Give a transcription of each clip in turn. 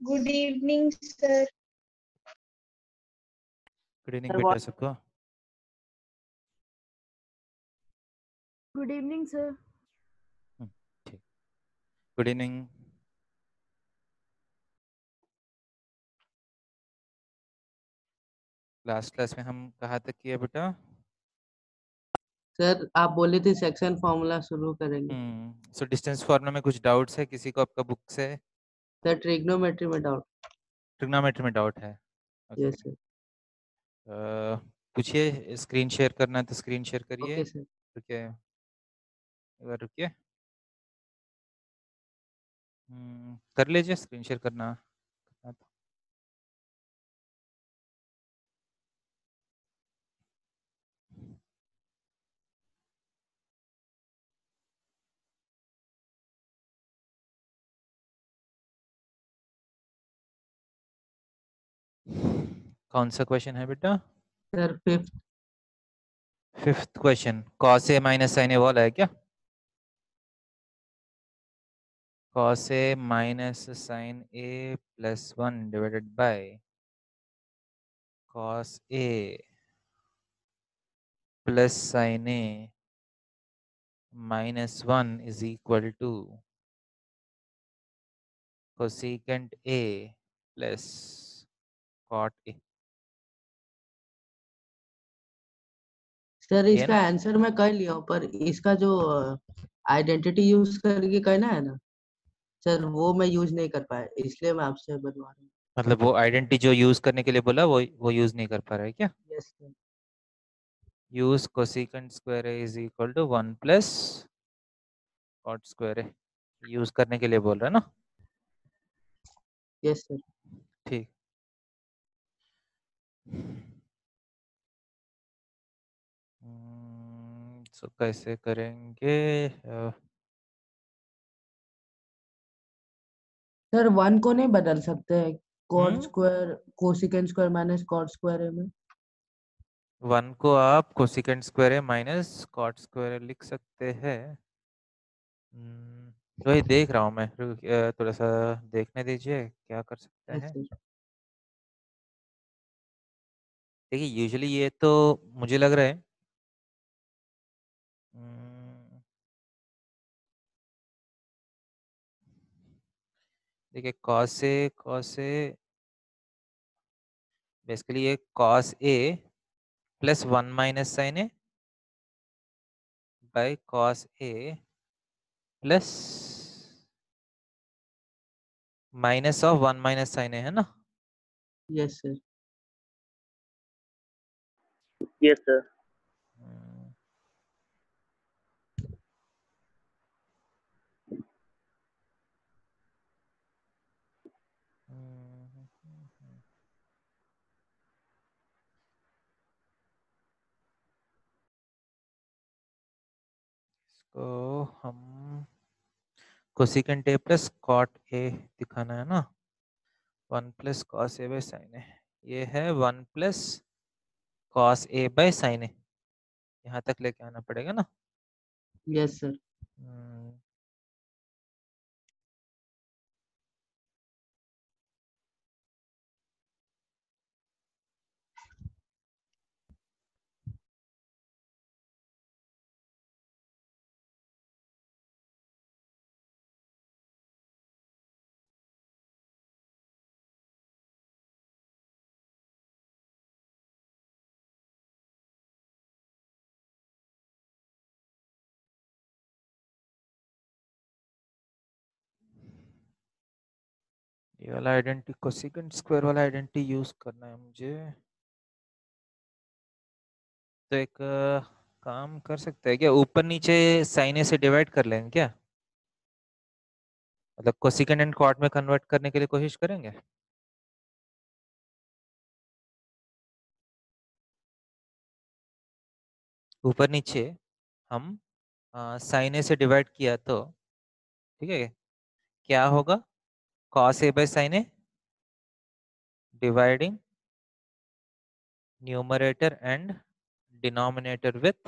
Good evening sir good evening बेटा सबको Good evening, sir. Good evening last class में हम कहाँ तक किए बेटा? सर आप बोले थे सेक्शन फॉर्मूला शुरू करेंगे। हम्म सो डिस्टेंस फॉर्मूला में कुछ डाउट्स है? किसी को आपका बुक से? सर ट्रिग्नोमेट्री में डाउट ट्रिग्नोमेट्री में डाउट है. यस सर पूछिए स्क्रीन शेयर करना है तो स्क्रीन शेयर करिए. रुकिए. रुकिए. हम्म, कर लीजिए स्क्रीन शेयर करना. कौन सा क्वेश्चन है बेटा? Sir fifth fifth question cos A minus sine A वाला है क्या? Cos a minus sine A plus one divided by cos a plus sine A minus one is equal to cosecant A plus cot a. Sir इसका answer मैं कर लिया हूँ पर इसका जो आइडेंटिटी यूज़ करके कहना है ना? सर वो मैं यूज़ नहीं कर पाया इसलिए मैं आपसे बनवा रहा हूँ। मतलब वो आइडेंटिटी जो यूज़ करने के लिए बोला वो वो यूज़ नहीं कर पा रहा है क्या? Yes sir. cosecant square a is equal to 1 plus cot square use करने के लिए बोल रहा है ना? Yes sir. ठीक। सो कैसे करेंगे? सर वन को नहीं बदल सकते हैं। Cot? Square cosecant square minus cot square में वन को आप cosecant square A minus cot square लिख सकते हैं। हम्म, वही देख रहा हूँ मैं। थोड़ा सा देखने दीजिए क्या कर सकते हैं। सर देखिए यूजुअली ये तो मुझे लग रहा है देखिए cos से cos से बेसिकली ये cos a plus one minus sine A by cos a plus minus of one minus sine A है ना यस सर Yes, sir. इसको हम cosecant A plus cot A दिखाना है ना? One plus cos A by sine A ये है one plus cos A by sine A यहाँ तक लेके आना पड़ेगा ना? यस सर ये वाला आइडेंटिटी को कोसिकेंट स्क्वायर वाला आइडेंटिटी यूज़ करना है मुझे। तो एक, काम कर सकते हैं क्या? ऊपर नीचे साइन से डिवाइड कर लेंगे क्या? मतलब को कोसिकेंट एंड कॉट में कन्वर्ट करने के लिए कोशिश करेंगे? ऊपर नीचे हम साइन ए से डिवाइड किया तो ठीक है? क्या होगा? Cos a by sin a dividing numerator and denominator with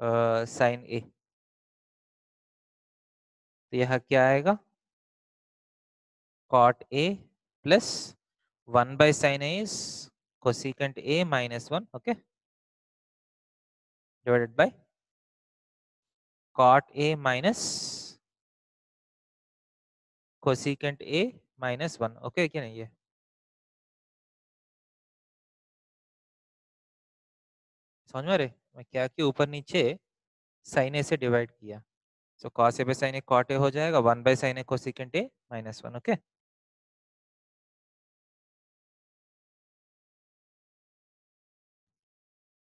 uh, sin a तो यह क्या आएगा cot a plus 1 by sin a is cosecant a minus 1 okay divided by cot a minus cosecant A minus one okay क्या नहीं ये? समझ में रे मैं क्या क्यों? ऊपर नीचे साइन ए से डिवाइड किया। So cos A by sine A cot A हो जाएगा one by sine A cosecant A minus one okay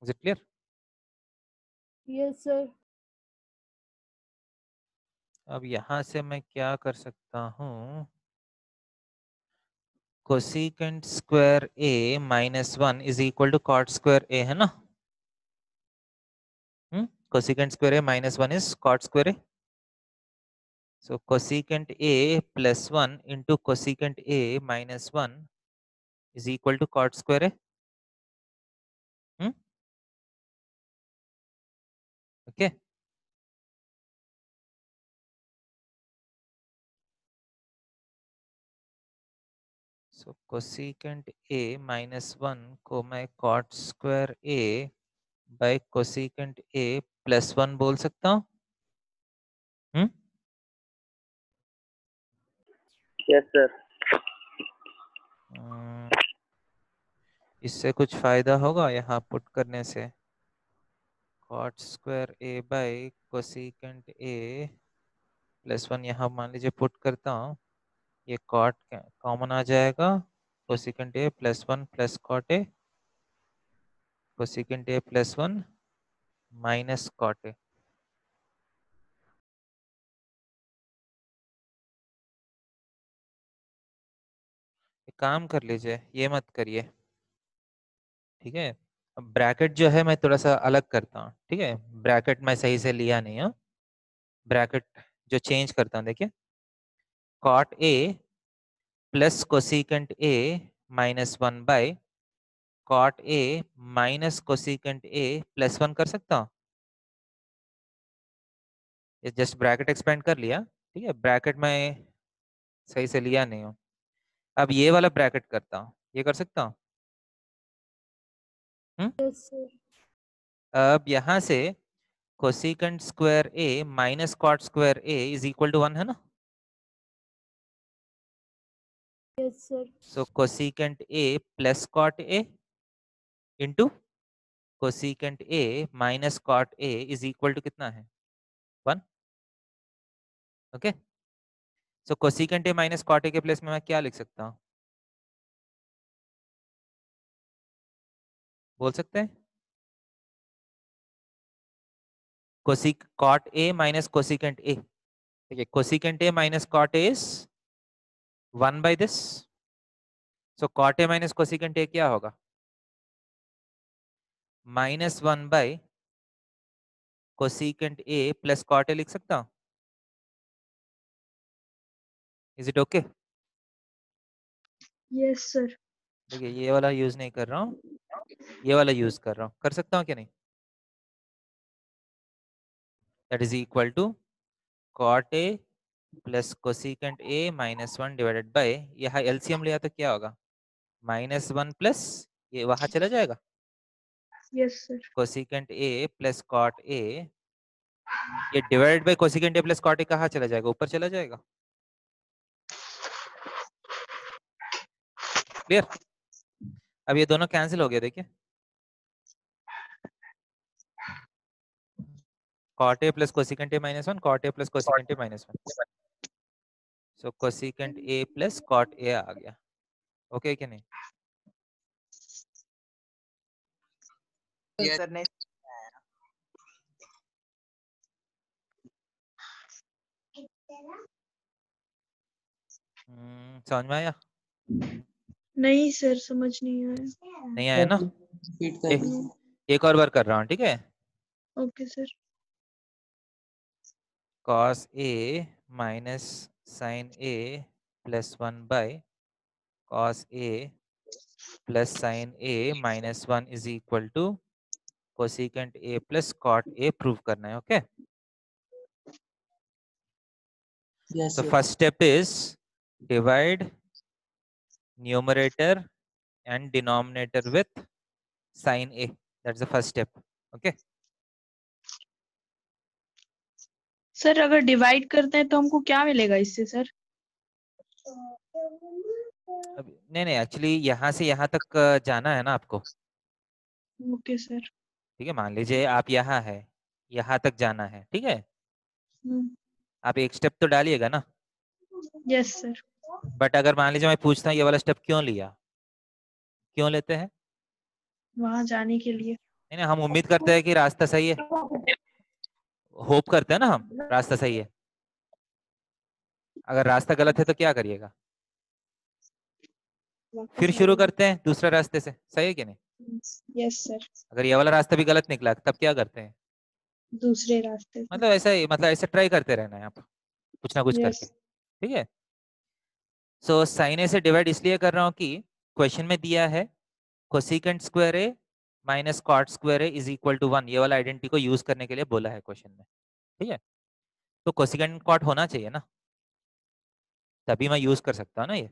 clear yes sir अब यहाँ से मैं क्या कर सकता हूँ? Cosecant square A minus one is equal to cot square A है ना? Cosecant square A minus one is cot square A so, cosecant a plus 1 into cosecant a minus 1 is equal to cot square a. hmm? okay. So cosecant a minus 1 को मैं cot square A by cosecant a plus 1 बोल सकता हूँ? हम्म? Yes sir इससे कुछ फ़ायदा होगा यहाँ पुट करने से? Cot square A by cosecant A plus one यहाँ मान लीजिए पुट करता हूँ। ये cot कॉमन आ जाएगा। Cosecant A plus one plus cot A cosecant A plus one minus cot A काम कर लीजिए, ये मत करिए। ठीक है? अब ब्रैकेट जो है, मैं थोड़ा सा अलग करता हूँ। ठीक है? ब्रैकेट मैं सही से लिया नहीं हूँ। ब्रैकेट जो चेंज करता हूँ, देखिए। Cot A plus cosecant A minus one by cot A minus cosecant A plus one कर सकता हूँ? ये जस्ट ब्रैकेट एक्सपेंड कर लिया ठीक है? ब्रैकेट में सही से लिया नहीं हूँ। अब ये वाला ब्रैकेट करता हूँ ये कर सकता हूँ? Yes, अब यहाँ से cosecant square A minus cot square A is equal to one है ना? Yes, sir. So cosecant A plus cot A into cosecant A minus cot A is equal to कितना है? One okay so cosecant A minus cot A के place में मैं क्या लिख सकता हूँ? बोल सकते हैं? Cosec cot A minus cosecant A ठीक है cosecant A minus cot A is one by this? So cot A minus cosecant A क्या होगा? Minus one by cosecant A plus cot A लिख सकता हूँ? Is it okay Yes, sir. देखिए ये वाला यूज़ नहीं कर रहा हूँ। ये वाला यूज़ कर रहा हूँ। कर सकता हूँ क्या नहीं? That is equal to cot A plus cosecant A minus one divided by यहाँ एलसीएम लिया तो क्या होगा? माइनस वन प्लस ये वहाँ चला जाएगा? Yes, sir. Cosecant A plus cot A ये divided by cosecant A plus cot A कहाँ चला जाएगा? ऊपर चला जाएगा? क्लियर अब ये दोनों कैंसिल हो गया देखिए। cot a plus cosecant a minus 1 cot a plus cosecant a minus 1 so cosecant A plus cot a आ गया। ओके okay, क्या नहीं सर हम्म, समझ में आया? नहीं सर समझ नहीं आया। नहीं आया ना? एक, एक और बार कर रहा हूँ ठीक है? Okay sir. Cos A minus sin a plus 1 by cos a plus sin a minus 1 is equal to cosecant a plus cot a prove करना है okay so first step is divide numerator and denominator with sin a that's the first step okay sir अगर divide करते हैं तो हमको क्या मिलेगा इससे सर? नहीं नहीं एक्चुअली यहाँ से यहाँ तक जाना है ना आपको। Okay sir. ठीक है मान लीजिए आप यहाँ है यहाँ तक जाना है ठीक है? आप एक स्टेप तो डालिएगा ना। यस सर बट अगर मान लीजिए मैं पूछता हूँ ये वाला स्टेप क्यों लिया? क्यों लेते हैं? वहाँ जाने के लिए। नहीं नहीं हम उम्मीद करते हैं कि रास्ता सही है। होप करते हैं ना हम? रास्ता सही है। अगर रास्ता गलत है तो क्या करिएगा? फिर शुरू करते हैं दूसरे रास्ते से। सही है कि नहीं? यस सर अगर ये वाला रास्ता भी गलत निकला तब क्या करते हैं? दूसरे रास्ते मतलब ऐसा ही मतलब ऐसे ट्राई करते रहना है आप। कुछ ना कुछ Yes. करके। ठीक है? सो साइन ए से डिवाइड इसलिए कर रहा हूँ कि क्वेश्चन में दिया है cosecant square A minus cot square A is equal to one ये वाला आइडेंटिटी को यूज़ करने के लिए बोला है क्वेश्चन में। ठीक है? तो कोसिकेंट कॉट होना चाहिए ना? तभी मैं यूज़ कर सकता हूँ ना ये?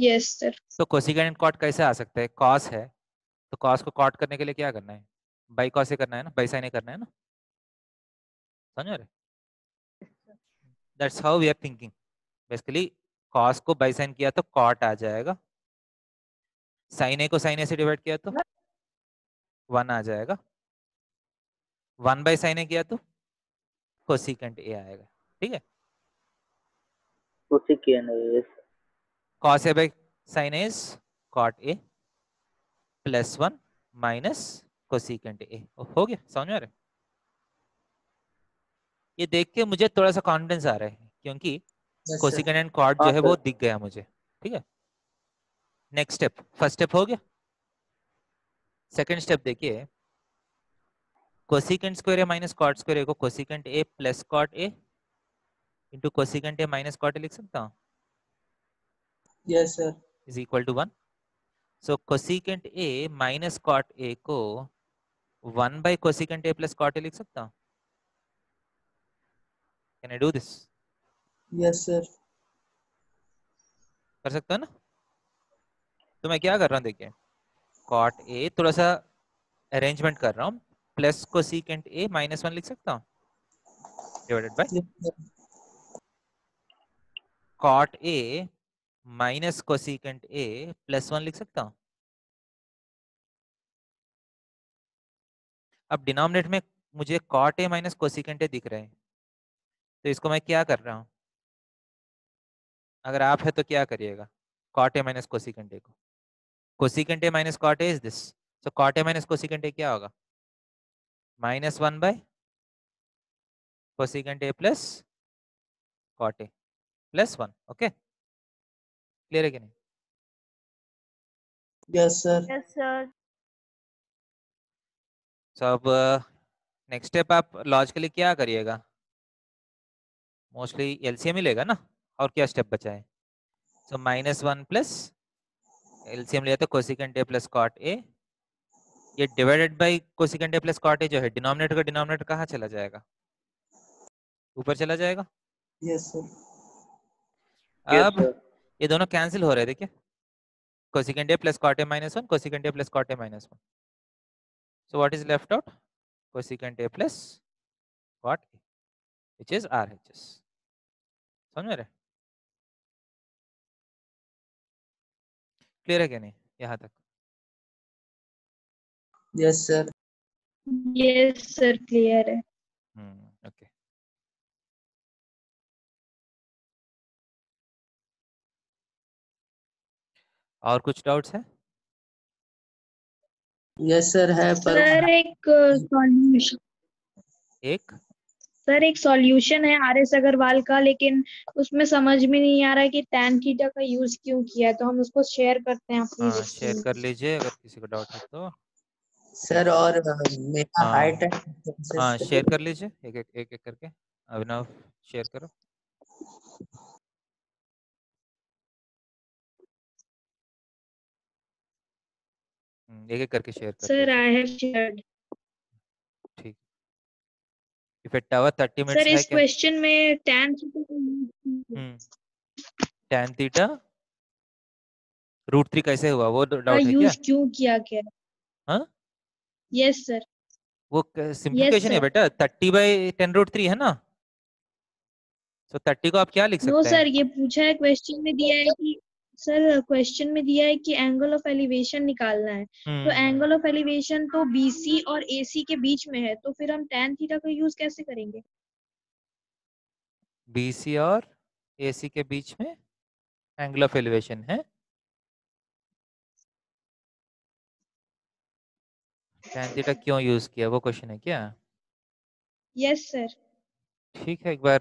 यस सर तो कोसिकेंट कॉट कैसे आ सकता है? कॉस है तो कॉस को कॉट करने के लिए क्या करना है? बाई कॉस से करना है ना? बाई साइन करना है ना? समझ? रहे that's how we are thinking basically cos को बाई साइन किया तो कॉट आ जाएगा। साइन ए को साइन ए से डिवाइड किया तो? वन आ जाएगा। वन बाई साइन ए किया तो? कोसिकेंट ए आएगा। ठीक है? उसी के नहीं yes. cos a by sin a is cot a plus one minus cosecant A हो गया। समझ में आ रहा है? ये देख के मुझे थोड़ा सा कॉन्फिडेंस आ रहा है क्योंकि कोसिकेंट एंड कॉट जो हाँ, है वो दिख गया मुझे। ठीक है? नेक्स्ट स्टेप फ़र्स्ट स्टेप हो गया सेकंड स्टेप देखिए cosecant square A minus cot square A को cosecant A plus cot A into cosecant A minus cot A लिख सकता हूँ Yes, sir. is equal to 1. So cosecant A minus cot A को 1 by cosecant A plus cot A लिख सकता हूँ Can I do this? Yes, sir. कर सकता हूँ ना तो मैं क्या कर रहा हूँ, देखिए। कॉट ए थोड़ा सा अरेंजमेंट कर रहा हूँ। Plus cosecant A minus one लिख सकता हूँ? Divided by cot A minus cosecant A plus one लिख सकता हूँ? अब डिनोमिनेट में मुझे cot A minus cosecant A दिख रहे हैं। तो इसको मैं क्या कर रहा हूँ? अगर आप है तो क्या करिएगा? Cot A minus cosecant A को। Cosecant A minus cot A is this so cot A minus cosecant A क्या होगा? Minus one by cosecant A plus cot A plus one okay clear है कि नहीं? Yes, sir. Yes, sir. सो अब next step आप logically क्या करिएगा? Mostly LCM ही लेगा ना? और क्या स्टेप बचा है? So minus one plus LCM लिया तो cosecant A plus cot A ये divided by cosecant A plus cot A जो है डिनोमिनेटर का डिनोमिनेटर कहाँ चला जाएगा? ऊपर चला जाएगा? Yes, sir. Yes, अब sir. ये दोनों कैंसिल हो रहे हैं देखिए। Cosecant A plus cot A minus one cosecant A plus cot A minus one so what is left out cosecant A plus cot A which is RHS समझ में रहे क्लियर है क्या नहीं? यहाँ तक। Yes, sir. Yes sir clear है। Hmm okay और कुछ डाउट्स है? Yes, सर है पर सर एक सॉल्यूशन एक? सर एक सॉल्यूशन है आर एस अग्रवाल का लेकिन उसमें समझ में नहीं आ रहा है कि tan थीटा का यूज़ क्यों किया है। तो हम उसको शेयर करते हैं अपनी हाँ शेयर कर लीजिए अगर किसी को डाउट है तो। सर और मेरा हाँ। हाइट हाँ शेयर कर लीजिए एक एक एक एक करके। अभिनव शेयर करो। हम्म, एक एक करके share sir I have shared if it tower 30 minutes sir है इस क्या क्वेश्चन में tan use hmm tan theta root three कैसे हुआ? वो डाउट है क्या? क्यों किया गया हाँ? यस सर वो सिंप्लीफिकेशन है sir. बेटा। Thirty by ten root three है ना? तो थर्टी को आप क्या लिख नो सकते हैं? सर ये पूछा है क्वेश्चन में दिया है कि सर क्वेश्चन में दिया है कि एंगल ऑफ़ एलिवेशन निकालना है। तो एंगल ऑफ़ एलिवेशन तो बीसी और एसी के बीच में है तो फिर हम tan थीटा का यूज़ कैसे करेंगे? बीसी और एसी के बीच में एंगल ऑफ़ एलिवेशन है। tan थीटा क्यों यूज़ किया? वो क्वेश्चन है क्या? यस सर ठीक है एक बार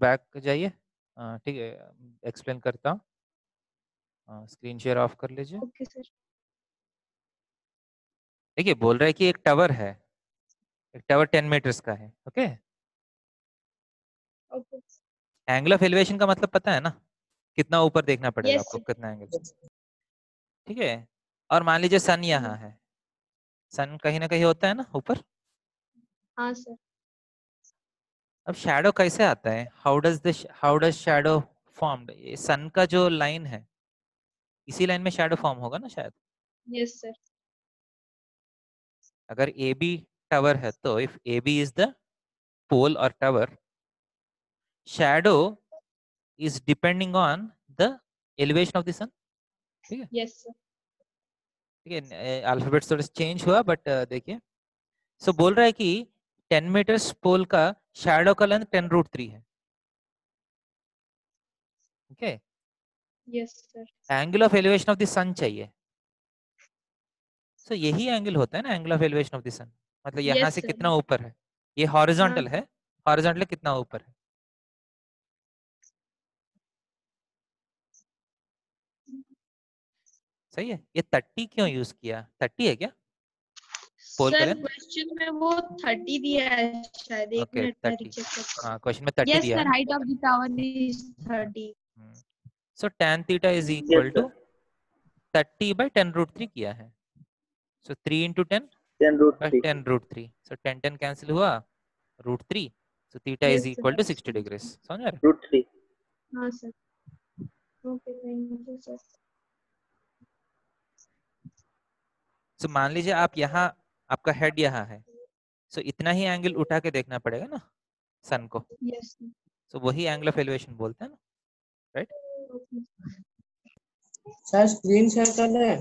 बैक जाइए। हाँ, ठीक है एक्सप्लेन करता हूँ। स्क्रीन शेयर ऑफ़ कर लीजिए। Okay sir. देखिए बोल रहा है कि एक टावर है। एक टावर टेन मीटर्स का है okay? Okay. Angle of elevation का मतलब पता है ना? कितना ऊपर देखना पड़ेगा Yes, आपको कितना एंगल ठीक है? और मान लीजिए सन यहाँ है। सन कहीं ना कहीं होता है ना ऊपर? हाँ सर। अब शेडो कैसे आता है? How does the how does shadow formed sun का जो लाइन है इसी लाइन में शैडो फॉर्म होगा ना शायद? यस सर अगर ए बी टावर है तो if A B is the pole और tower shadow is depending on the elevation of the sun ठीक है? यस सर ठीक है अल्फाबेट्स थोड़ा चेंज हुआ बट देखिए। सो बोल रहा है कि 10 मीटर्स पोल का शेडो का लेंथ 10 रूट थ्री है। Okay yes sir angle of elevation of the sun चाहिए। सो so, यही एंगल होता है ना angle of elevation of the sun मतलब यहाँ Yes, से sir. कितना ऊपर है? ये हॉरिजॉन्टल है। हॉरिजॉन्टल कितना ऊपर है? सही है? ये 30 क्यों यूज़ किया? 30 है क्या? सर क्वेश्चन में वो थर्टी दिया है शायद एक मिनट में 30. रिचेक करता हाँ क्वेश्चन में 30 यस दिया sir height of the tower is thirty so tan theta is equal to 30 by 10 root 3 किया है। सो 3 into 10 10 root by 3. 10 root 3 so 10 10 cancel हुआ? 3 so theta Yes, is sir. equal to 60 समझ? रहे Root 3. हाँ sir okay thank you sir so मान लीजिए आप यहाँ आपका हेड यहाँ है। सो so, इतना ही एंगल उठा के देखना पड़ेगा ना सन को। यस सो वही एंगल ऑफ़ एलिवेशन बोलते हैं ना सर स्क्रीन शेयर कर रहे हैं?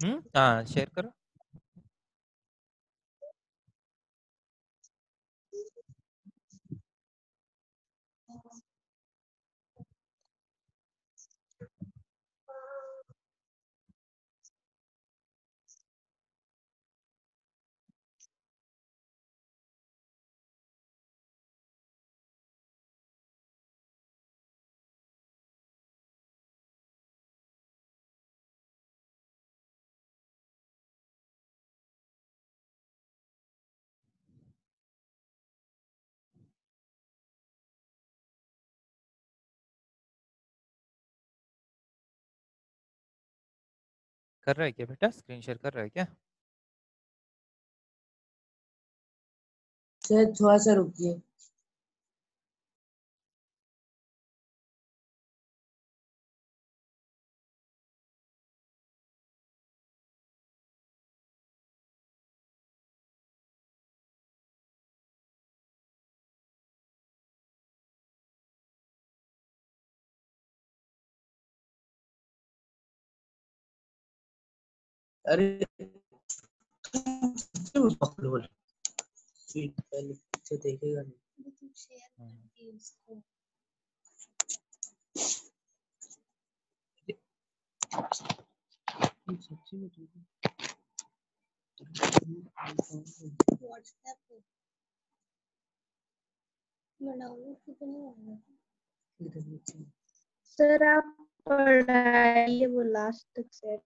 हम्म हाँ शेयर करो। कर रहा है क्या बेटा? स्क्रीन शेयर कर रहा है क्या? सर थोड़ा सा रुकिए। अरे पीछे देखेगा नहीं। सच्ची में ठीक है। नीचे। सर आप पढ़ाइए वो लास्ट तक सेट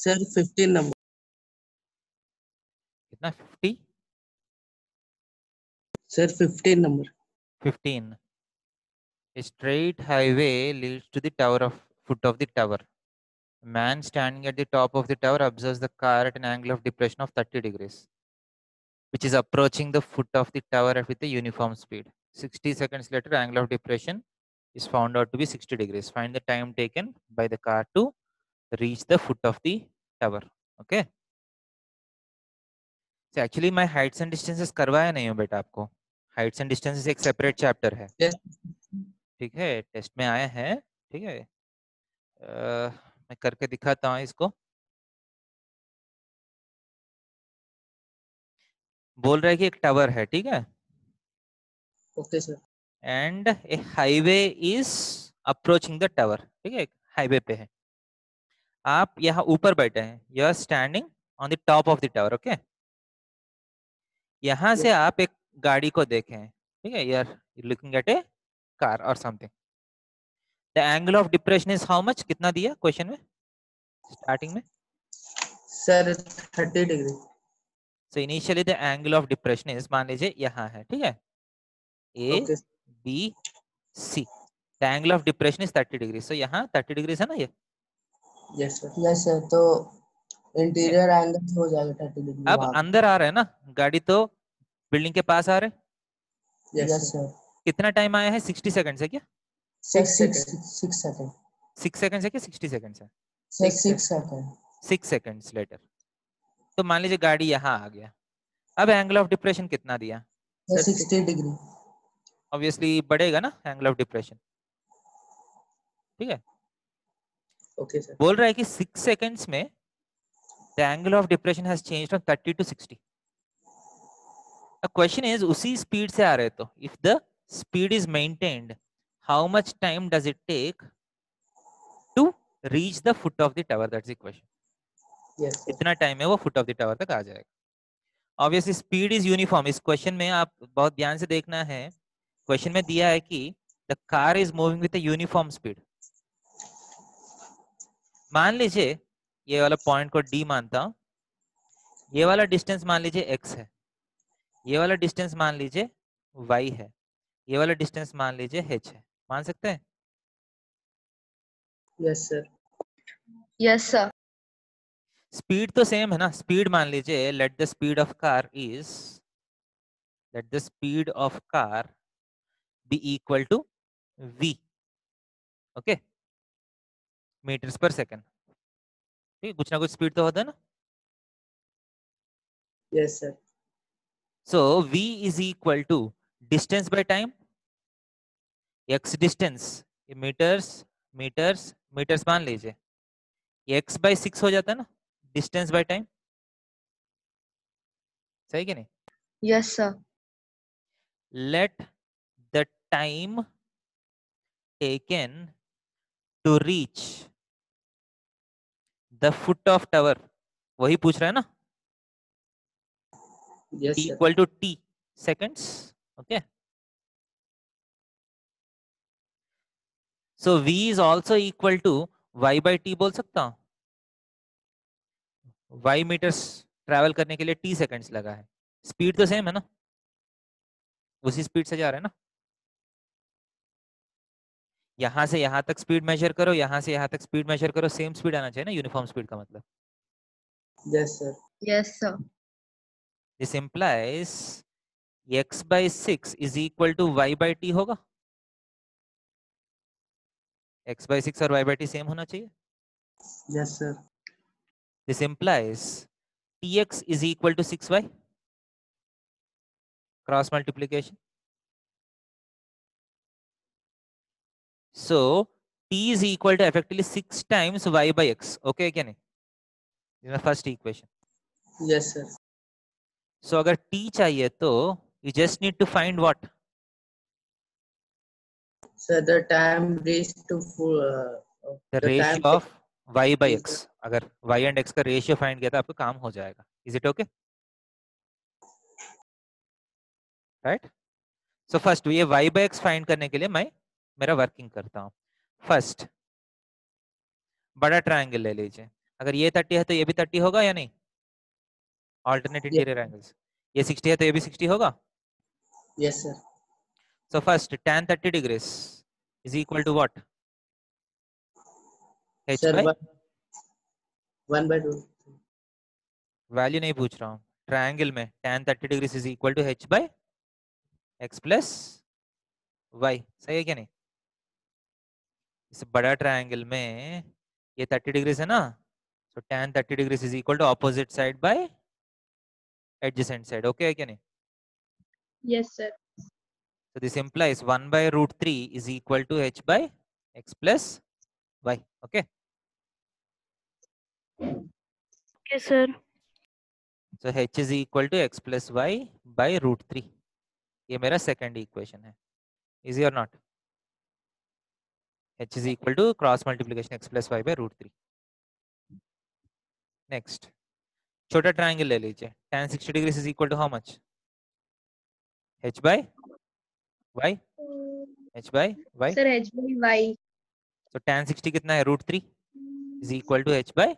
सर फिफ्टीन नंबर कितना 50 sir fifteen number 15 a straight highway leads to the tower of foot of the tower a man standing at the top of the tower observes the car at an angle of depression of 30 degrees which is approaching the foot of the tower with a uniform speed 60 seconds later angle of depression is found out to be 60 degrees. Find the time taken by the car to reach the foot of the tower. Okay. So actually मैं heights and distances करवाया नहीं हूँ बेटा आपको heights and distances एक separate chapter है. ठीक है टेस्ट में आए हैं ठीक है अ, मैं करके दिखाता हूँ इसको बोल रहा है कि एक टावर है ठीक है Okay, sir. And a highway is approaching the tower ठीक है हाईवे पे है आप यहाँ ऊपर बैठे हैं you are standing on the top of the tower okay? यहाँ से आप एक गाड़ी को देखें ठीक है you are looking at a car और something. The angle of depression is how much? कितना दिया क्वेश्चन में? स्टार्टिंग में? Sir 30 degree. So initially the angle of depression is मान लीजिए यहाँ है ठीक है? A B C the angle of depression is 30 degree. सो यहाँ 30 डिग्री है ना ये? Yes, sir. तो इंटीरियर एंगल हो जाएगा 30 डिग्री अब अंदर आ रहे हैं ना? गाड़ी तो बिल्डिंग के पास आ रहे यस सर कितना टाइम आया है? 60 सेकंड है क्या? 6 6 6 सेकंड 6 सेकंड है क्या? 60 सेकंड है। 6 6 सेकंड 6 सेकंड्स लेटर तो मान लीजिए गाड़ी यहाँ आ गया। अब एंगल ऑफ़ डिप्रेशन कितना दिया? सर 60 डिग्री ऑब्वियसली बढ़ेगा ना एंगल ऑफ़ डिप्रेशन ठीक है? ओके सर बोल रहा है कि 6 सेकंड्स में the angle of depression has change from 30 to 60 the question is उसी स्पीड से आ रहे तो if the speed is maintained how much time does it take to reach the foot of the tower that's the question yes कितना time है वो foot of the tower तक आ जाएगा। ऑब्वियसली स्पीड इज़ यूनिफॉर्म इस question में आप बहुत ध्यान से देखना है। क्वेश्चन में दिया है कि the car is moving with uniform speed मान लीजिए ये वाला पॉइंट को डी मानता हूँ। ये वाला डिस्टेंस मान लीजिए एक्स है। ये वाला डिस्टेंस मान लीजिए वाई है। ये वाला डिस्टेंस मान लीजिए एच है। मान सकते हैं? Yes sir yes sir. Speed तो सेम है ना। स्पीड मान लीजिए let the speed of car is let the speed of car be equal to v okay meter per second ठीक है कुछ ना कुछ स्पीड तो होता है ना? Yes sir so v is equal to distance by time x distance meters meters meters मान लीजिए। एक्स बाय सिक्स हो जाता है ना? डिस्टेंस बाय टाइम सही क्या नहीं? Yes sir let the time taken to reach the foot of tower वही पूछ रहा है ना? Equal to t seconds okay so v is also equal to y by t बोल सकता हूँ? Y मीटर्स ट्रेवल करने के लिए t सेकेंड्स लगा है। स्पीड तो सेम है ना? उसी स्पीड से जा रहे हैं ना? यहाँ से यहाँ तक स्पीड मेजर करो यहाँ से यहाँ तक स्पीड मेजर करो सेम स्पीड आना चाहिए ना यूनिफॉर्म स्पीड का मतलब yes sir yes sir this implies x by 6 is equal to y by t होगा x by 6 और y by t सेम होना चाहिए yes sir this implies tx is equal to 6y cross multiplication so t is equal to effectively 6 times y by x okay क्या नहीं is the first equation yes sir so अगर t चाहिए तो you just need to find what sir the time reach to full the the ratio of y by x अगर y and x का ratio find किया तो आपका काम हो जाएगा is it okay right so first ये y by x फाइंड करने के लिए मैं मेरा वर्किंग करता हूँ। फ़र्स्ट बड़ा ट्राइंगल ले लीजिए। अगर ये 30 है तो ये भी 30 होगा या नहीं? ऑल्टरनेट इंटीरियर एंगल्स ये 60 है तो ये भी 60 होगा? Yes sir so first tan 30 degrees is equal to what? H sir by? One by two value नहीं पूछ रहा हूँ। ट्राइंगल में tan 30 degree is equal to h by x plus y. सही है क्या नहीं? इस बड़ा ट्राइंगल में ये 30 डिग्रीज है ना? So tan 30 degrees is equal to opposite side by adjacent side okay है क्या नहीं? Yes sir so this implies 1 by root three is equal to h by x plus y okay sir so h is equal to x plus y by root three ये मेरा second equation है. Easy और not h is equal to cross multiplication x plus y by root 3 next छोटा triangle ले लीजिए tan 60 degree is equal to how much h by y h by y sir h by y so tan 60 कितना है root 3 is equal to h by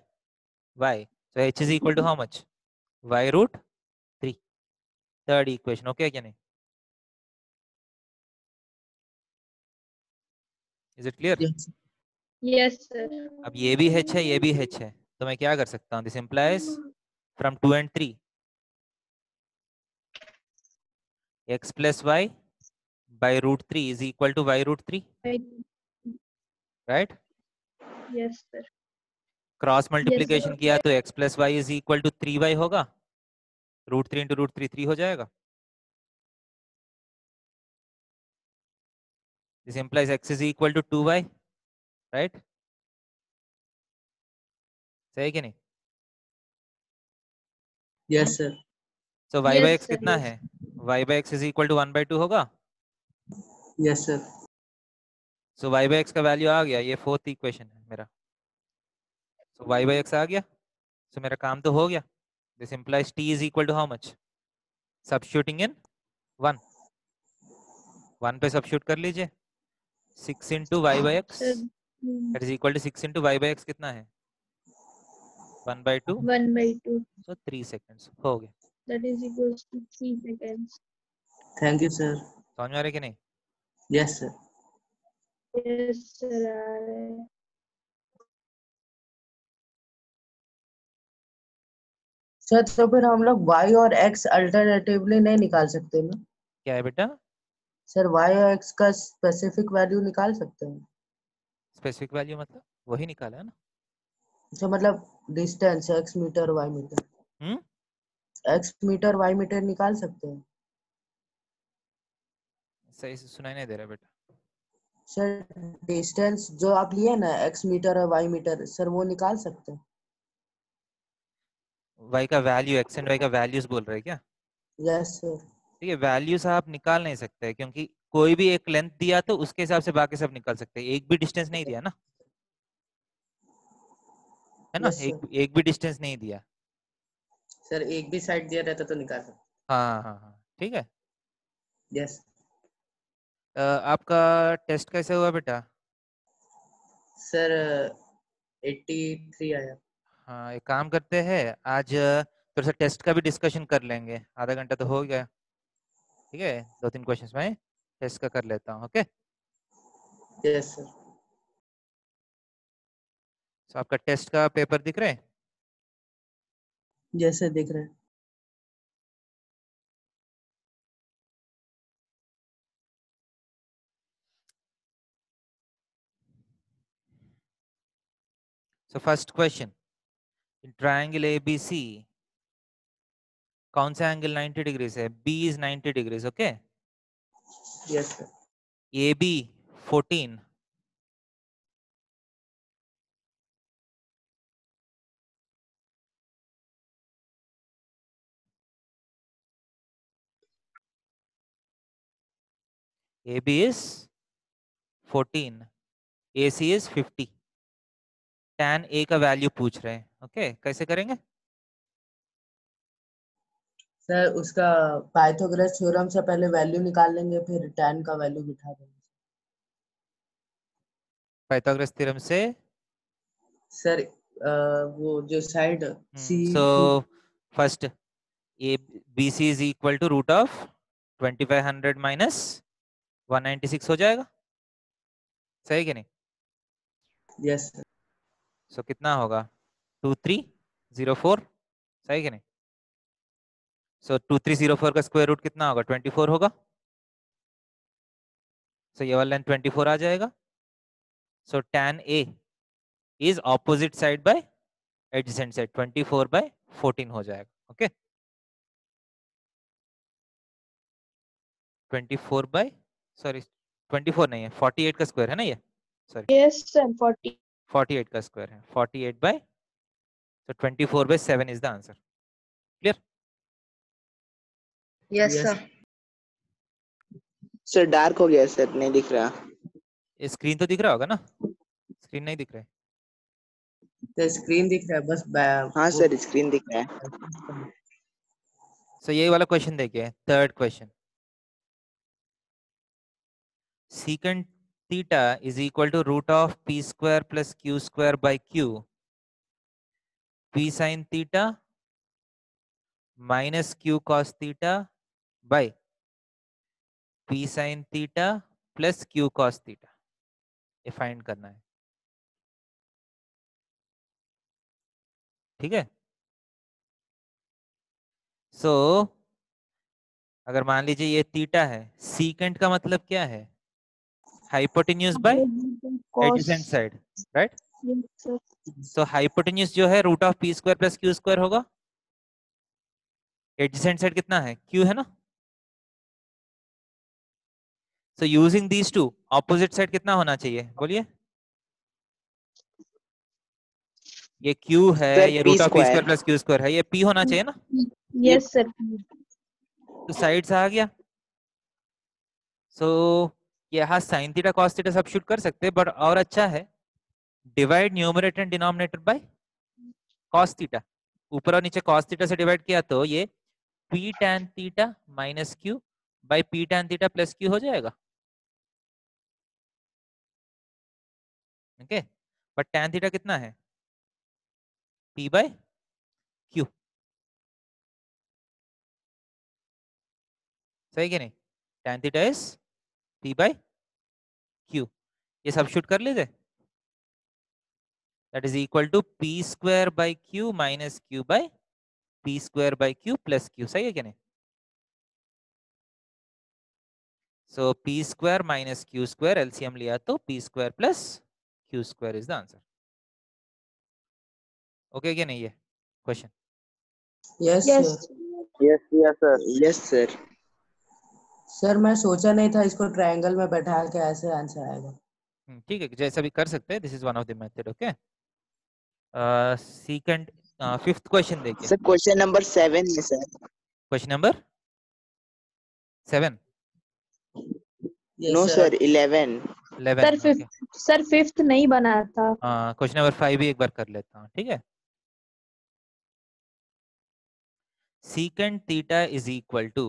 y so h is equal to how much y root 3 third equation okay क्या नहीं is it clear yes yes अब ये भी h है ये भी h है तो मैं क्या कर सकता हूँ this implies from 2 and 3 x plus y by root 3 is equal to y root 3 right yes sir cross multiplication किया तो x plus y is equal to three y होगा root three into root three three हो जाएगा this implies x is equal to 2y right सही कि नहीं yes sir so y by x sir, कितना yes. है y by x is equal to 1 by 2 होगा yes sir so y by x का value आ गया ये फोर्थ इक्वेशन है मेरा so y by x आ गया so मेरा काम तो हो गया this implies t is equal to how much substituting in 1 1 पे substitute कर लीजिए six into y by x it is equal to six into y by x कितना है? हम लोग वाई और एक्स अल्टरनेटिवली नहीं निकाल सकते ना? क्या है बेटा? सर y और x का स्पेसिफिक वैल्यू निकाल सकते हैं? स्पेसिफिक वैल्यू मतलब? वही निकाला है ना? तो मतलब distance x meter y meter हम्म? X मीटर y मीटर निकाल सकते हैं? सही से सुनाई नहीं दे रहा बेटा। सर डिस्टेंस जो आप लिए ना x मीटर और y मीटर सर वो निकाल सकते हैं? Y का वैल्यू x एंड y का वैल्यूज़ बोल रहे हैं क्या? यस सर ठीक है वैल्यूज़ आप निकाल नहीं सकते क्योंकि कोई भी एक लेंथ दिया तो उसके हिसाब से बाकी सब निकाल सकते हैं। एक भी डिस्टेंस नहीं दिया ना? है ना? Yes, एक एक भी डिस्टेंस नहीं दिया। सर एक भी साइड दिया रहता तो निकाल सकते। हाँ हाँ हाँ ठीक है। यस अ, आपका टेस्ट कैसे हुआ बेटा? सर 83 आया। हाँ एक काम करते हैं आज थोड़ा सा टेस्ट का भी डिस्कशन कर लेंगे। आधा घंटा तो हो गया। ठीक है? दो तीन क्वेश्चंस में टेस्ट का कर लेता हूँ ओके यस सर तो आपका टेस्ट का पेपर दिख रहा है? जैसे दिख रहा है। So first question. In triangle ABC, कौन सा एंगल 90 डिग्रीज है? B is 90 degrees okay yes sir AB 14 AB is 14 AC is 50 tan A का वैल्यू पूछ रहे हैं ओके okay? कैसे करेंगे? सर उसका पाइथागोरस थ्योरम से पहले वैल्यू निकाल लेंगे फिर tan का वैल्यू बिठा देंगे। पाइथागोरस थ्योरम से? सर वो जो side C so first a bc is equal to root of 2500 minus 196 हो जाएगा। सही कि नहीं? यस सर सो कितना होगा? 2304 सही कि नहीं? सो 2304 का स्क्वायर रूट कितना होगा? 24 होगा। सो so, ये वाला लाइन 24 आ जाएगा। So A is opposite side side by adjacent side 24 by 14 हो जाएगा। Okay twenty four by sorry 24 नहीं है। 48 का स्क्वायर है ना ये? सॉरी यस सर फोर्टी 48 का स्क्वायर है। 48 by so 24 by 7 is the answer Yes, Yes. Sir. Sir sir dark हो गया सर नहीं दिख रहा। ये स्क्रीन तो दिख रहा होगा ना? स्क्रीन नहीं दिख रहा है। तो स्क्रीन दिख रहा है बस हाँ सर स्क्रीन दिख रहा है। सो ये वाला क्वेश्चन देखिए third question secant theta is equal to root of p square plus q square by q. P sin theta minus q cos theta by p sin theta plus q cos theta ये find करना है। ठीक है? So so, अगर मान लीजिए ये theta है सीकेंट का मतलब क्या है? Hypotenuse by adjacent side right so hypotenuse जो है root of p square plus q square होगा। एडजेसेंट साइड कितना है? क्यू है ना? So using these two opposite side कितना होना चाहिए? बोलिए। ये क्यू है ये root of p square plus q square है। ये पी होना चाहिए ना? यस सर तो साइड से आ गया। सो so, यहाँ साइन थीटा कॉस थीटा सब शूट कर सकते हैं बट और अच्छा है divide numerator and denominator by cos theta ऊपर और नीचे कॉस थीटा से डिवाइड किया तो ये p tan theta minus q by p tan theta plus q हो जाएगा। ओके, बट टेन थीटा कितना है? पी बाय क्यू सही क्या नहीं? Tan theta is p by q ये सब शूट कर लीजिए। That is equal to p square by q minus q by p square by q plus q सही है क्या नहीं? So p square minus q square LCM लिया तो p square plus q square is the answer. Okay क्या नहीं ये? Question. Yes yes sir yes yes sir yes sir sir मैं सोचा नहीं था इसको ट्रायंगल में बैठा के ऐसे आंसर आएगा। हम्म, ठीक है जैसा भी कर सकते हैं। This is one of the method okay second fifth question देखिए। सर क्वेश्चन नंबर सेवन है sir question number seven no sir eleven sir fifth sir fifth नहीं बना था क्वेश्चन नंबर फाइव भी एक बार कर लेता हूँ ठीक है secant theta is equal to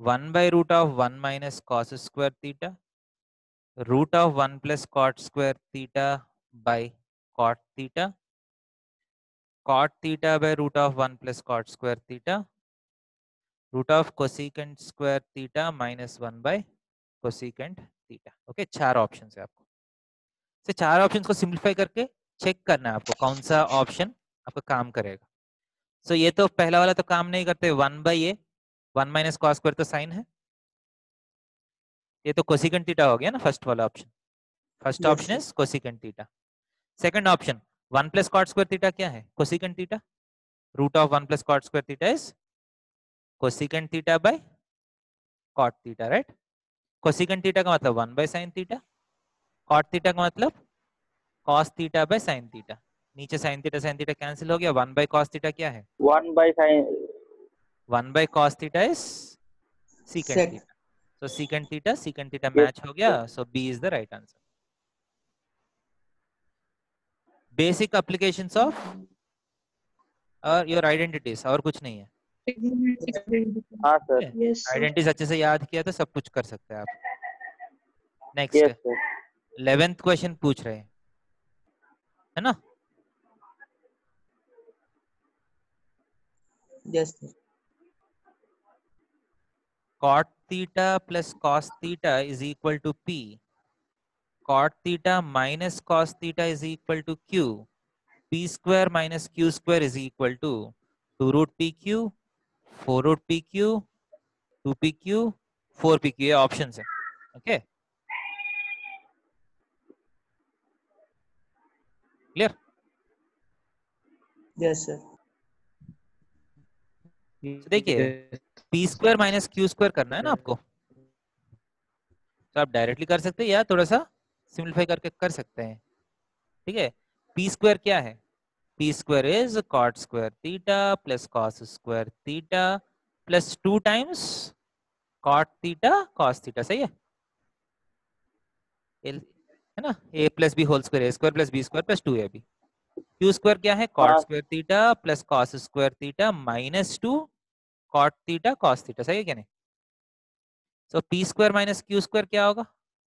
1 by root of 1 minus cos square theta root of 1 plus cot square theta by cot theta cot theta by root of 1 plus cot square theta root of cosecant square theta minus 1 by cosecant theta ओके चार option है आपको। से चार option को simplify करके check करना है आपको कौन सा ऑप्शन आपका काम करेगा। सो so, ये तो पहला वाला तो काम नहीं करते one by a one minus cos square तो साइन है। ये तो कोसिकेंट थीटा हो गया ना फ़र्स्ट वाला option first option is cosecant theta second option one plus cot square theta क्या है? Cosecant theta root of one plus cot square theta is cosecant theta by cot theta right cosecant theta का मतलब one by sine theta cot theta का मतलब cos theta by sine theta नीचे sine theta sine theta cancel हो गया। One by cos theta क्या है? One by sine one by cos theta is secant theta so secant theta secant theta match हो गया। So B is the right answer basic application of your identities और कुछ नहीं है। Identity अच्छे हाँ, से याद किया तो सब कुछ कर सकते हैं आप। नेक्स्ट इलेवेंथ क्वेश्चन पूछ रहे हैं। है ना? Yes cot theta plus cos theta is equal to p cot theta minus cos theta is equal to q p square minus q square is equal to two root p q 4 root pq 2 pq 4 pq ये options है okay clear yes sir देखिए p square minus q square करना है ना आपको। तो आप directly कर सकते हैं या थोड़ा सा सिंप्लीफाई करके कर सकते हैं। ठीक है? पी स्क्वायर क्या है? P square is cot square theta plus cos square theta plus two times cot theta cos theta सही है? L- है ना? A plus b whole square a square plus b square plus two a b q है? Cot हाँ। Square theta plus cos square theta minus two cot theta cos theta सही है क्या नहीं? So p square minus q square क्या होगा?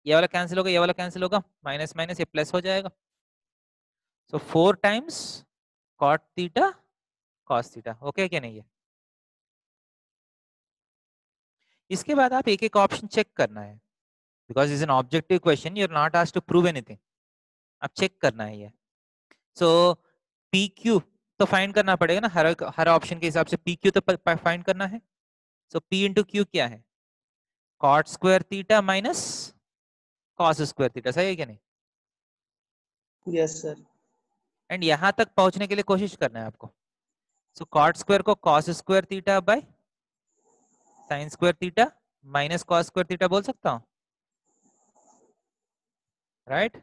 ये वाला कैंसिल होगा ये वाला कैंसिल होगा माइनस माइनस ये प्लस हो जाएगा। So four times cot theta cos theta okay क्या नहीं है? इसके बाद आप एक एक ऑप्शन चेक करना है। Because is an objective question you are not asked to prove anything आप चेक करना है ये। सो पी क्यू तो फाइंड करना पड़ेगा ना, हर हर ऑप्शन के हिसाब से पी क्यू तो फाइंड करना है। सो पी इंटू क्यू क्या है? Cot square theta minus cos square theta सही है क्या नहीं? यस सर एंड यहाँ तक पहुँचने के लिए कोशिश करना है आपको। सो कॉट स्क्वायर को cos square theta by sine square theta minus cos square theta बोल सकता हूँ? राइट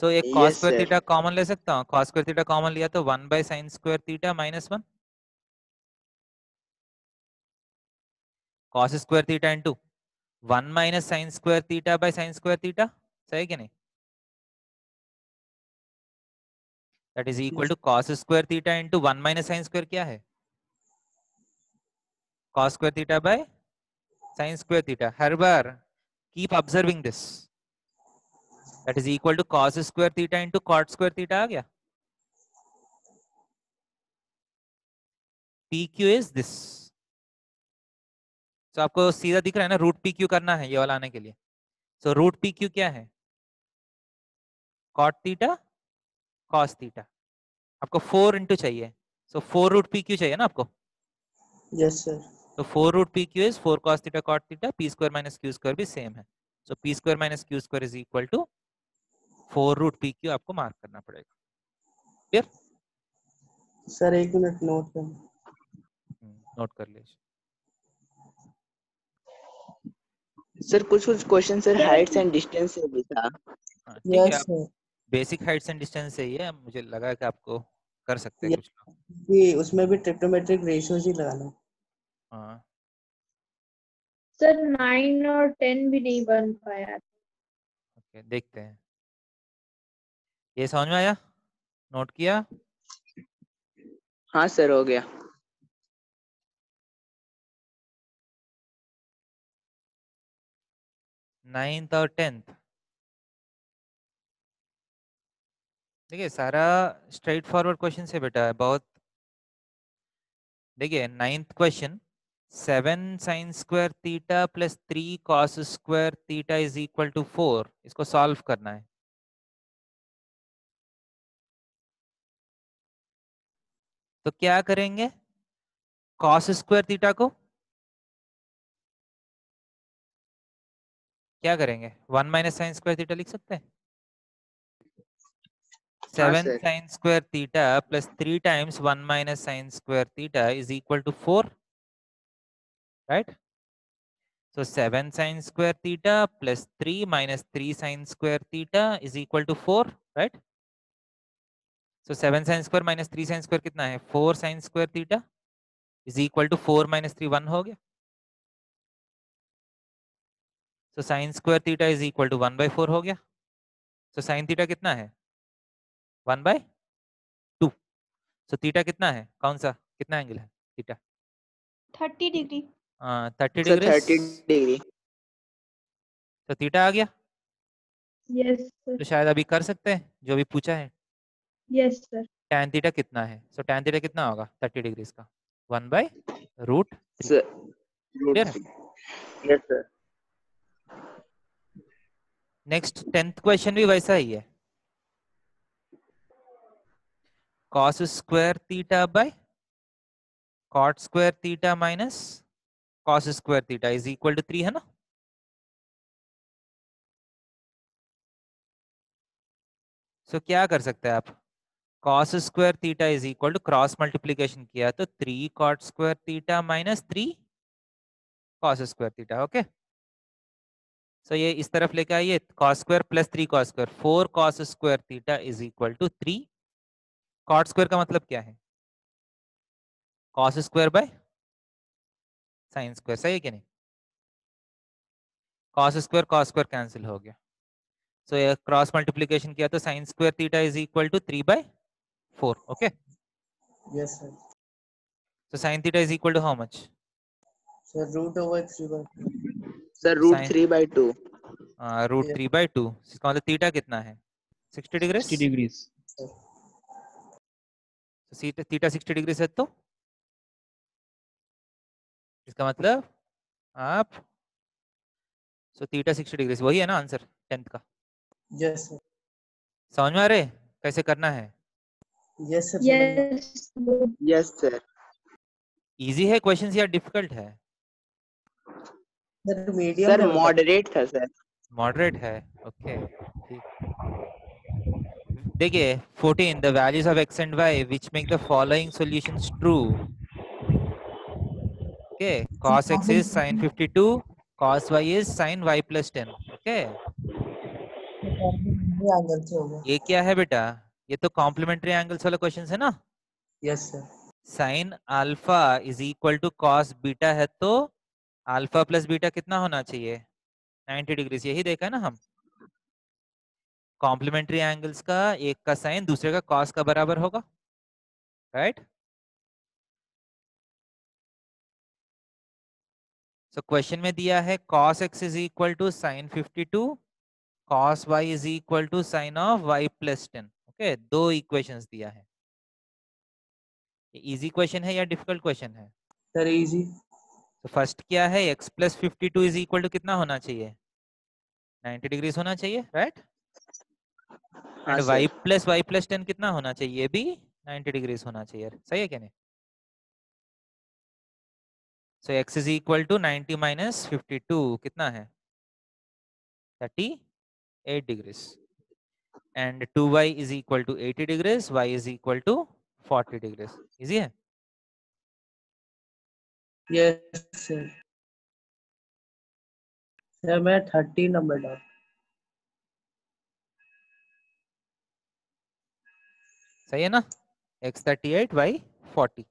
सो एक कॉस स्क्वायर थीटा कॉमन ले सकता हूँ। कॉस स्क्वायर थीटा कॉमन लिया तो one by sine square theta minus one cos square theta into one minus sine square theta by sine square theta सही क्या नहीं? That is equal to cos square theta into one minus sine square क्या है? Cos square theta by sine square theta her bar keep observing this that is equal to cos square theta into cot square theta आ गया. P is this तो आपको सीधा दिख रहा है ना रूट पी क्यू करना है ये वाला आने के लिए. सो रूट पी क्यू क्या है? Cot theta cos theta. आपको फोर इंटू चाहिए। So four root P Q चाहिए ना आपको? यस सर तो four root P Q is four cos theta cot theta P square minus Q square भी same है। So P square minus Q square is equal to four root P Q आपको mark करना पड़ेगा? Clear sir एक minute note कर। Note कर लीजिए। Sir कुछ कुछ question sir heights and distance से भी था। ठीक है yes sir basic heights and distance से ही है मुझे लगा कि आपको कर सकते हैं कुछ लोग। ये उसमें भी ट्रिग्नोमेट्रिक रेशियोज ही लगाना है हाँ। सर नाइन और टेन भी नहीं बन पाया। ओके देखते हैं। ये समझ में आया? नोट किया? हाँ सर हो गया। नाइन्थ और टेंथ। देखिए, सारा स्ट्रेट फॉरवर्ड क्वेश्चन से बेटा है, बहुत देखिए ninth question seven sine square theta plus three cos square theta is equal to four इसको सॉल्व करना है। तो क्या करेंगे? कॉस स्क्वायर थीटा को क्या करेंगे? One minus sine square theta लिख सकते हैं? Seven sir. Sine square theta plus three times one minus sine square theta is equal to four right so 7 sin square theta plus 3 minus 3 sin square theta is equal to 4 right so 7 sin square minus 3 sin square कितना है 4 sin square theta is equal to 4 minus 3 1 हो गया so sin square theta is equal to 1 by 4 हो गया so sin theta कितना है 1 by 2 so theta कितना है? कौन सा? कितना एंगल है theta? Thirty degree. हाँ थर्टी डिग्री थर्टी डिग्री तो थीटा आ गया? यस सर तो शायद अभी कर सकते हैं जो अभी पूछा है। यस सर tan थीटा कितना है? सो so, tan थीटा कितना होगा? 30 डिग्री का। One by root sir yes sir next tenth question भी वैसा ही है। Cos square theta by cot square theta minus cos square theta is equal to three है ना? सो क्या कर सकते हैं आप? Cos square theta is equal to cross multiplication किया तो three cot square theta minus three cos square theta okay so ये इस तरफ़ लेके आइए cos square plus three cos square four cos square theta is equal to three cot square का मतलब क्या है? Cos square by sine square सही है कि नहीं? Cos square cos square cancel हो गया। सो ये क्रॉस मल्टीप्लीकेशन किया तो sine square theta is equal to three by four okay so sin theta is equal to how much? Sir, root over 3 by Sir, root Sin- 3 by 2. uh, root Yeah. 3 by 2 इसका मतलब theta कितना है? 60 degree 60 degrees. Theta 60 degree है तो? इसका मतलब आप so theta 60 degree वही है ना आंसर टेंथ का? Yes, समझ में आ रहे? कैसे करना है. Yes Yes, sir. इजी है क्वेश्चन या डिफ़िकल्ट है? Sir, level था सर मॉडरेट है ओके ठीक। देखिए 14 the values of x and y which make the following solutions true okay cos x is sin 52 cos y is sin y 10 okay ये क्या है बेटा? ये तो कॉम्प्लीमेंट्री एंगल्स वाला क्वेश्चन है ना? Yes sir sine alpha is equal to cos beta है तो अल्फ़ा प्लस बीटा कितना होना चाहिए? 90 डिग्री यही देखा है ना हम? कॉम्प्लीमेंट्री एंगल्स का एक का साइन दूसरे का कॉस का बराबर होगा राइट सो क्वेश्चन में दिया है cos x is equal to sine 52 cos y is equal to sine of y plus 10 okay दो इक्वेशंस दिया है। इजी क्वेश्चन है या डिफ़िकल्ट क्वेश्चन है? सर इजी तो फ़र्स्ट क्या है x plus fifty two is equal to कितना होना चाहिए? 90 डिग्रीज होना चाहिए राइट हाँ and sir. Plus Y plus ten कितना होना चाहिए? भी 90 डिग्रीज होना चाहिए। सही है क्या नहीं? So x is equal to 90 minus fifty कितना है? 38 degrees and 2y is equal to 80 degrees y is equal to 40 degrees easy है? Yes, sir. Sir, मैं 30 नंबर डाल सही है ना? X 38 y 40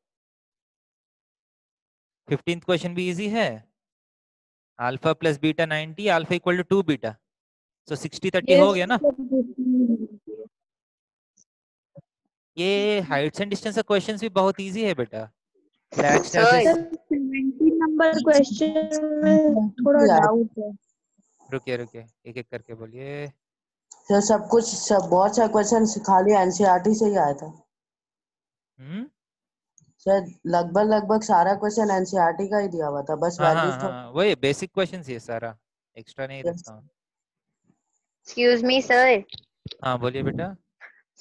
फिफ्टींथ क्वेश्चन भी इजी है। Alpha plus beta 90 alpha equal to two beta so 60 30 हो गया ना? ये हाइट्स एंड डिस्टेंस का क्वेश्चंस भी बहुत इजी है बेटा। नंबर क्वेश्चन में थोड़ा डाउट है। रुकिए रुकिए। एक एक करके बोलिए। सर सब कुछ सब बहुत सा क्वेश्चन खाली एनसीईआरटी से ही आया था। हम्म? सर लगभग लगभग सारा क्वेश्चन एनसीईआरटी का ही दिया हुआ था बस हाँ हाँ वैल्यूज़ हाँ वही बेसिक क्वेश्चंस ये सारा एक्स्ट्रा नहीं Yes. एक्सक्यूज मी सर हाँ बोलिए बेटा।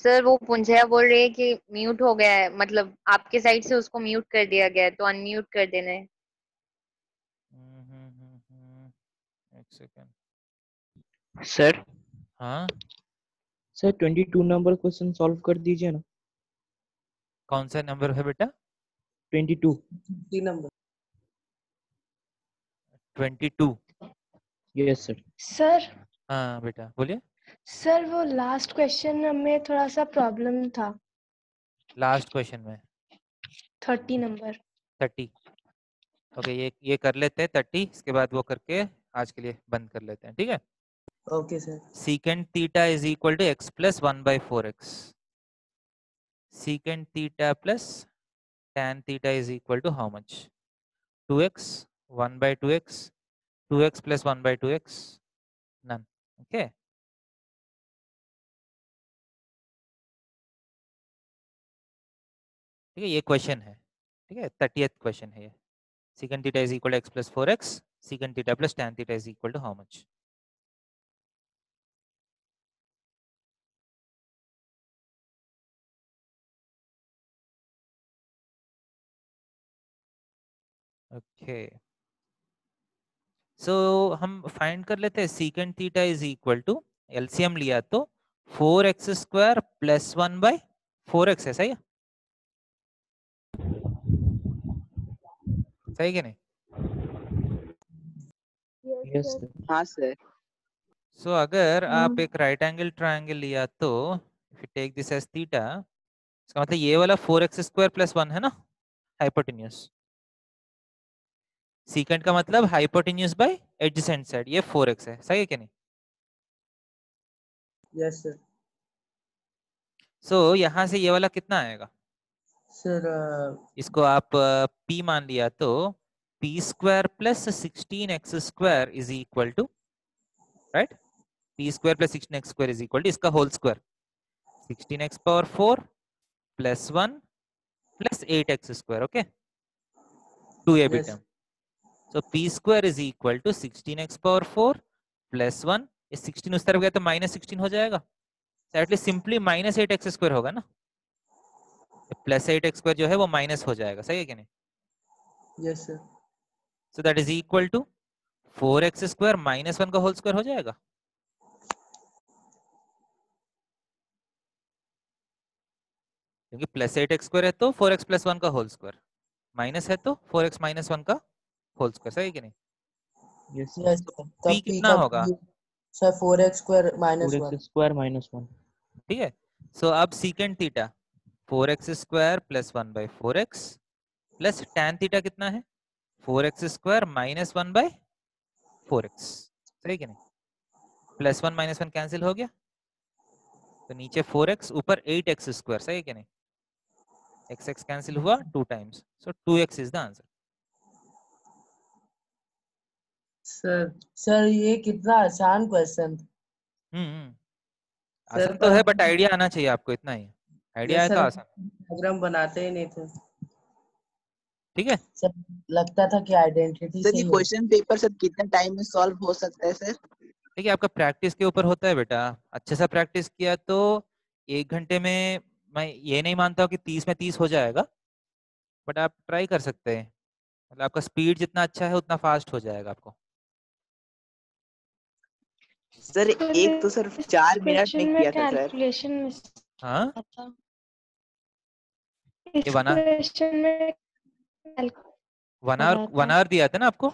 सर वो पुंजया बोल रही है कि म्यूट हो गया है मतलब आपके साइड से उसको म्यूट कर दिया गया है तो अनम्यूट कर देना है। हम्म, हम्म, हम्म, हम्म, एक सेकंड सर हाँ? सर 22 नंबर क्वेश्चन सॉल्व कर दीजिए ना। कौन सा नंबर है बेटा? 22 तीन नंबर 22 यस सर सर हाँ बेटा बोलिए। सर वो लास्ट क्वेश्चन में थोड़ा सा प्रॉब्लम था। लास्ट क्वेश्चन में। थर्टी नंबर थर्टी ओके ये ये कर लेते हैं थर्टी इसके बाद वो करके आज के लिए बंद कर लेते हैं ठीक है? Okay sir secant theta is equal to X plus one by four X secant theta plus tan theta is equal to how much two X one by two X two X plus one by two X none okay ठीक है, ये question है। ठीक है thirtieth question है ये। Secant theta is equal to X plus four X secant theta plus tan theta is equal to how much okay so हम find कर लेते हैं secant theta is equal to LCM लिया तो four X square plus one by four X है सही है? सही कि नहीं? Yes, हाँ सर सो अगर आप हम्म। एक राइट एंगल ट्रायंगल लिया तो if you take this as theta इसका मतलब ये वाला four X square plus one है ना? हाइपोटेन्यूस सीकेंड का मतलब हाइपोटेन्यूस बाय एडजेसेंट साइड ये फोर एक्स है सही है कि नहीं? यस सर सो यहाँ से ये वाला कितना आएगा? सर uh... इसको आप p मान लिया तो p square plus sixteen X square is equal to right p square plus sixteen X square is equal to इसका whole square sixteen X power four plus one plus eight X square okay two A B. Term so p square is equal to sixteen X power four plus one ये sixteen उस तरफ़ गया तो minus sixteen हो जाएगा। At least simply minus eight X square होगा ना? Plus eight x square जो है वो माइनस हो जाएगा। सही है कि नहीं? Yes sir so that is equal to four X square minus one का होल स्क्वायर हो जाएगा। क्योंकि प्लस एट एक्स स्क्वायर है तो फोर एक्स प्लस वन का होल स्क्वायर माइनस है तो फोर एक्स माइनस वन का होल स्क्वायर सही है कि नहीं? यस सर तब P P कितना होगा? Sir four X square minus 4x one square minus 1. ठीक है? सो अब secant theta four X square plus one by four X plus tan theta कितना है? Four X square minus one by four X सही कि नहीं? Plus one minus one cancel हो गया। तो नीचे फोर एक्स ऊपर एट एक्स स्क्वायर सही है कि नहीं? एक्स एक्स कैंसिल हुआ two times so two X is the answer sir sir ये कितना आसान क्वेश्चन हम्म आसान तो है बट आइडिया आना चाहिए आपको इतना ही। आइडिया है तो आसान। डायग्राम बनाते ही नहीं थे। ठीक है। सर लगता था कि आइडेंटिटी सर से ये क्वेश्चन पेपर सर कितने टाइम में सॉल्व हो सकता है सर? देखिए आपका प्रैक्टिस के ऊपर होता है बेटा। अच्छे से प्रैक्टिस किया तो एक घंटे में मैं ये नहीं मानता हूँ कि तीस में तीस हो जाएगा बट आप ट्राई कर सकते हैं। मतलब आपका स्पीड जितना अच्छा है उतना फास्ट हो जाएगा आपको। सर एक तो सर चार मिनट में किया था सर। हाँ? ये बना- क्वेश्चन में वन आवर वन आवर दिया था ना आपको?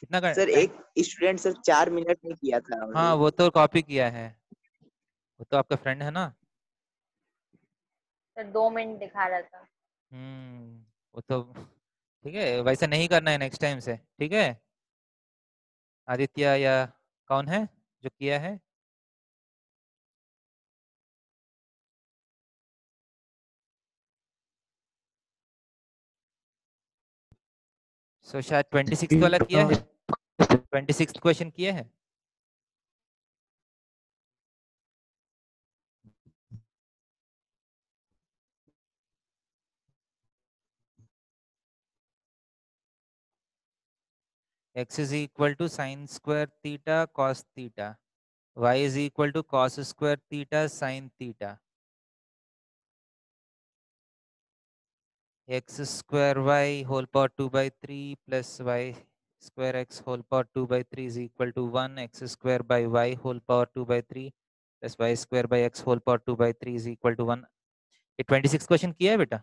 कितना कर सर एक स्टूडेंट सर चार मिनट में किया था हाँ वो तो कॉपी किया है। वो तो आपका फ्रेंड है ना? सर दो मिनट दिखा रहा था। हम्म वो तो ठीक है वैसा नहीं करना है नेक्स्ट टाइम से ठीक है? आदित्य या कौन है जो किया है? सो शायद ट्वेंटी सिक्स वाला किया है? ट्वेंटी सिक्स क्वेश्चन किया है? X is equal to sine square theta cos theta y is equal to cos square theta sin theta x square y whole power 2 by 3 plus y square x whole power 2 by 3 is equal to 1 x square by y whole power 2 by 3 plus y square by x whole power 2 by 3 is equal to 1 ये 26 question किया है बेटा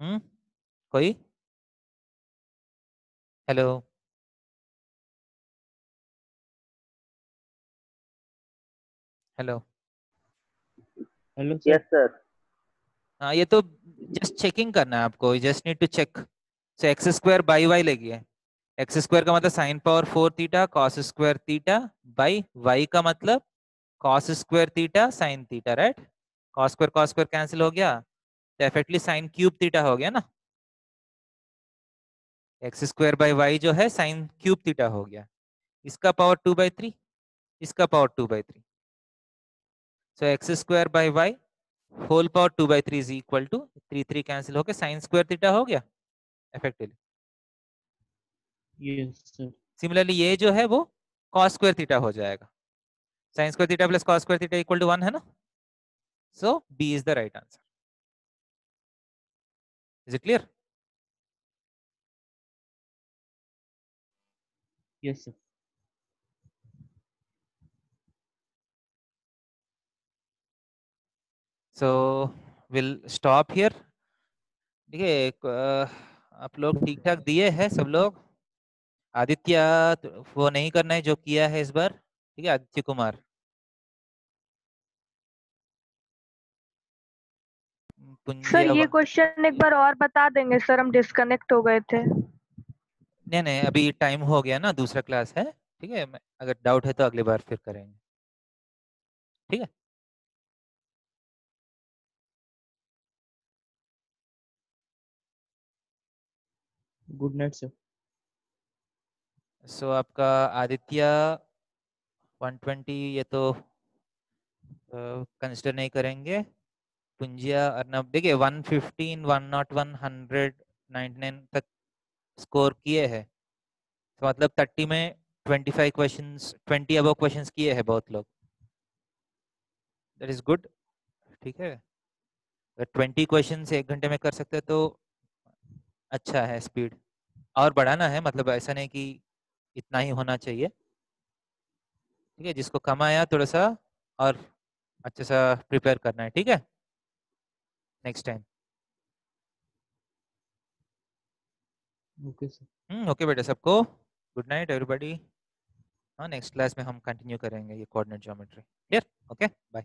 hmm कोई? Hello? Hello? Hello, sir. Sir. हाँ ये तो just checking करना है आपको just need to check. So X square by Y लगी है। एक्स स्क्वायर का मतलब sine power four theta cos square theta by Y का मतलब cos square theta sine theta right? Cos square cos square cancel हो गया तो इफेक्टली sine cube theta हो गया ना? एक्स स्क्वायर बाई वाई जो है साइन क्यूब थीटा हो गया। इसका पावर टू बाई थ्री इसका power two by three. So X square by Y whole power two by three is equal to three three cancel होके sine square theta हो गया effectively Yes, similarly ये जो है वो cos स्क्वायर थीटा हो जाएगा। Sine square theta plus cos square theta equal to one है ना? So B is the right answer is it clear Yes, sir. so we'll stop here. ठीक है आप लोग ठीक ठाक दिए हैं सब लोग। आदित्य तो वो नहीं करना है जो किया है इस बार। ठीक है आदित्य कुमार। सर ये क्वेश्चन एक बार और बता देंगे सर हम डिस्कनेक्ट हो गए थे। नहीं नहीं अभी टाइम हो गया ना दूसरा क्लास है ठीक है? अगर डाउट है तो अगली बार फिर करेंगे। ठीक है? गुड नाइट सर सो आपका आदित्य 120 ये तो कंसिडर नहीं करेंगे। पुंजिया अर्नब देखिए 115 101 100 99 तक स्कोर किए हैं। तो मतलब 30 में 25 क्वेश्चंस 20 अबव क्वेश्चंस किए हैं बहुत लोग। दैट इज़ गुड ठीक है? अगर 20 क्वेश्चंस एक घंटे में कर सकते हैं तो अच्छा है स्पीड और बढ़ाना है मतलब ऐसा नहीं कि इतना ही होना चाहिए। ठीक है, जिसको कम आया थोड़ा सा और अच्छे सा प्रिपेयर करना है। ठीक है? Next time Okay, sir. Hmm okay बेटा सबको। गुड नाइट एवरीबॉडी हाँ नेक्स्ट क्लास में हम कंटिन्यू करेंगे ये coordinate geometry clear okay bye